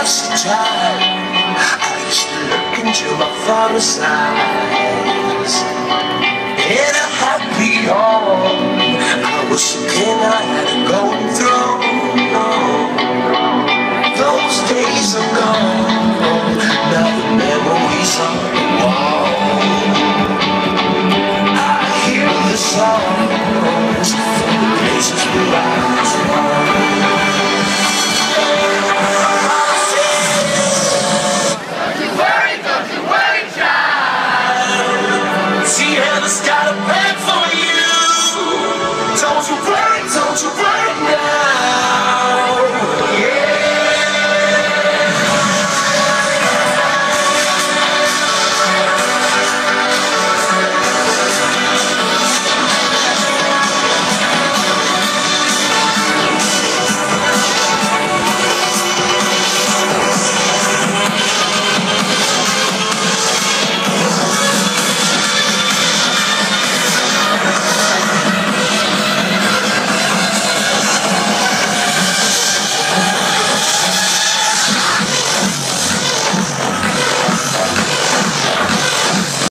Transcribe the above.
last time I used to look into my father's eyes. In a happy home I was a king, I had